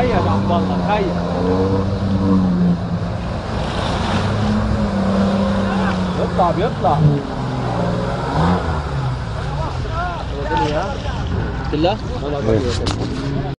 تخيل يا عبد الله تخيل يطلع بيطلع. بالله